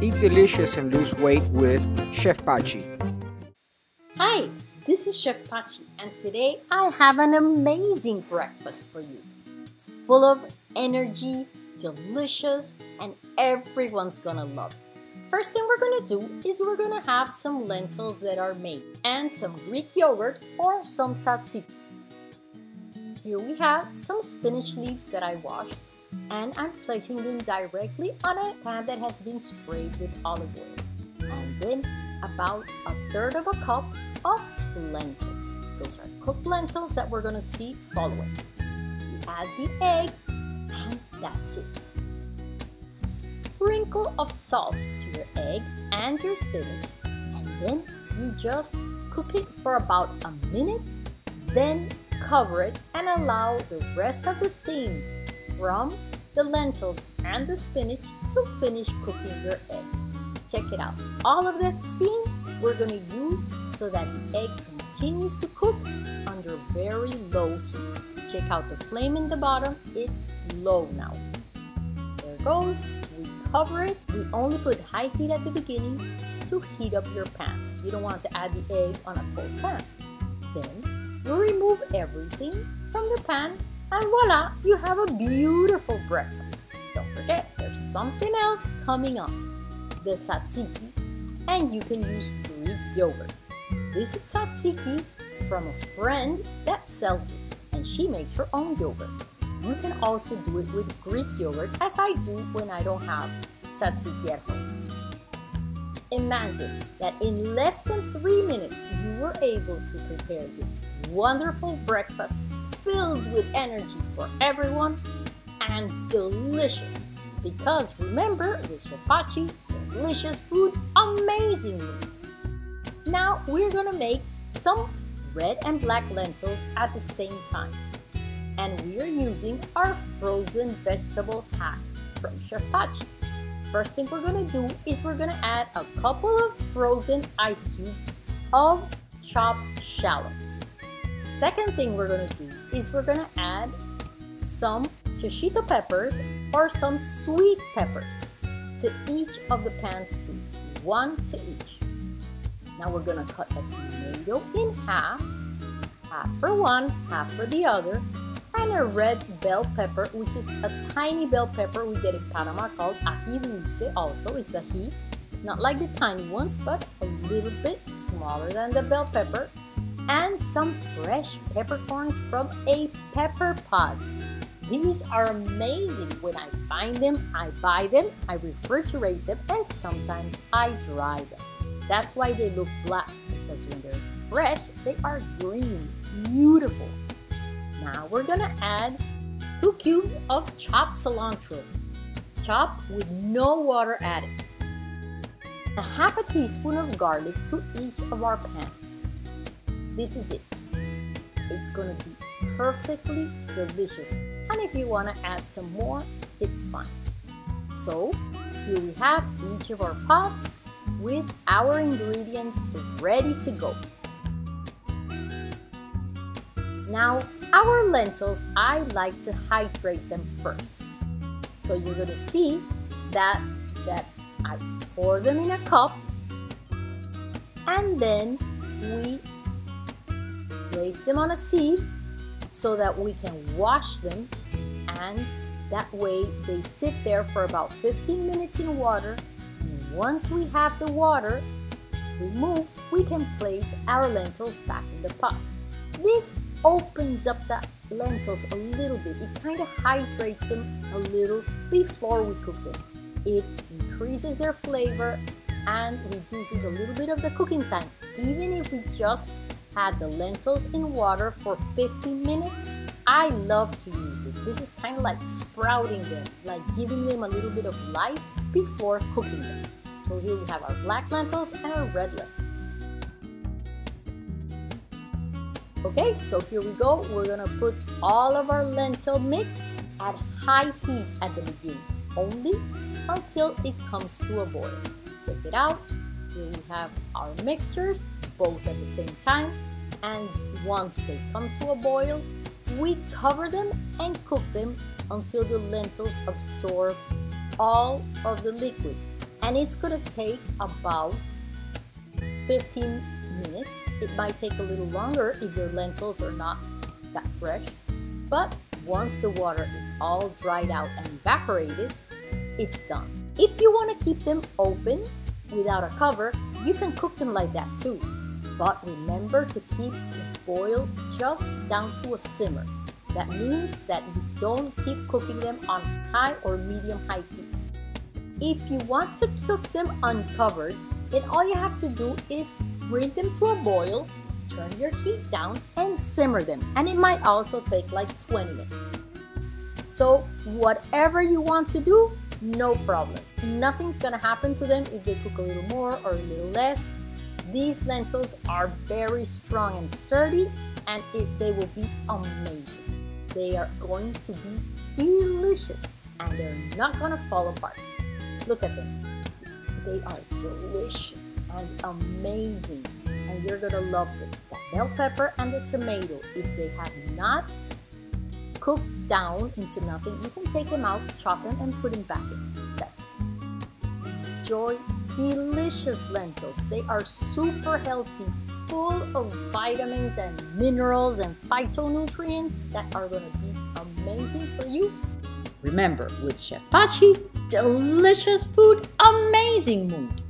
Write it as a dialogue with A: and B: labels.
A: Eat delicious and lose weight with Chef Pachi.
B: Hi, this is Chef Pachi, and today I have an amazing breakfast for you. It's full of energy, delicious, and everyone's gonna love it. First thing we're gonna do is we're gonna have some lentils that are made and some Greek yogurt or some tzatziki. Here we have some spinach leaves that I washed and I'm placing them directly on a pan that has been sprayed with olive oil. And then about a third of a cup of lentils. Those are cooked lentils that we're gonna see following. You add the egg and that's it. Sprinkle of salt to your egg and your spinach and then you just cook it for about a minute then cover it and allow the rest of the steam from the lentils and the spinach to finish cooking your egg. Check it out. All of that steam we're going to use so that the egg continues to cook under very low heat. Check out the flame in the bottom. It's low now. There goes. We cover it. We only put high heat at the beginning to heat up your pan. You don't want to add the egg on a cold pan. Then we remove everything from the pan and voila, you have a beautiful breakfast. Don't forget, there's something else coming up. The tzatziki and you can use Greek yogurt. This is tzatziki from a friend that sells it and she makes her own yogurt. You can also do it with Greek yogurt as I do when I don't have tzatziki at home. Imagine that in less than three minutes you were able to prepare this wonderful breakfast filled with energy for everyone and delicious. Because remember, with Chef Pachi, delicious food amazingly. Now we're gonna make some red and black lentils at the same time. And we are using our frozen vegetable pack from Chef Pachi. First thing we're gonna do is we're gonna add a couple of frozen ice cubes of chopped shallots. Second thing we're gonna do is we're gonna add some shishito peppers or some sweet peppers to each of the pans too, one to each. Now we're gonna cut a tomato in half, half for one, half for the other, and a red bell pepper, which is a tiny bell pepper we get in Panama called ají dulce also. It's ají, not like the tiny ones, but a little bit smaller than the bell pepper. And some fresh peppercorns from a pepper pod. These are amazing. When I find them, I buy them, I refrigerate them, and sometimes I dry them. That's why they look black, because when they're fresh, they are green, beautiful. Now we're gonna add two cubes of chopped cilantro, chopped with no water added. A half a teaspoon of garlic to each of our pans. This is it. It's gonna be perfectly delicious. And if you wanna add some more, it's fine. So here we have each of our pots with our ingredients ready to go. Now our lentils, I like to hydrate them first. So you're gonna see that, that I pour them in a cup and then we place them on a sieve so that we can wash them and that way they sit there for about 15 minutes in water and once we have the water removed we can place our lentils back in the pot. This opens up the lentils a little bit. It kind of hydrates them a little before we cook them. It increases their flavor and reduces a little bit of the cooking time. Even if we just had the lentils in water for 15 minutes, I love to use it. This is kind of like sprouting them, like giving them a little bit of life before cooking them. So here we have our black lentils and our red lentils. Okay, so here we go. We're gonna put all of our lentil mix at high heat at the beginning, only until it comes to a boil. Check it out. Here we have our mixtures, both at the same time. And once they come to a boil, we cover them and cook them until the lentils absorb all of the liquid and it's gonna take about 15 minutes. It might take a little longer if your lentils are not that fresh, but once the water is all dried out and evaporated, it's done. If you want to keep them open without a cover, you can cook them like that too. But remember to keep the boil just down to a simmer. That means that you don't keep cooking them on high or medium high heat. If you want to cook them uncovered, then all you have to do is bring them to a boil, turn your heat down, and simmer them. And it might also take like 20 minutes. So whatever you want to do, no problem. Nothing's gonna happen to them if they cook a little more or a little less. These lentils are very strong and sturdy and it, they will be amazing. They are going to be delicious and they're not gonna fall apart. Look at them. They are delicious and amazing and you're gonna love them. The bell pepper and the tomato, if they have not cooked down into nothing, you can take them out, chop them, and put them back in. That's it. Enjoy delicious lentils. They are super healthy, full of vitamins and minerals and phytonutrients that are to be amazing for you. Remember, with Chef Pachi, delicious food, amazing mood.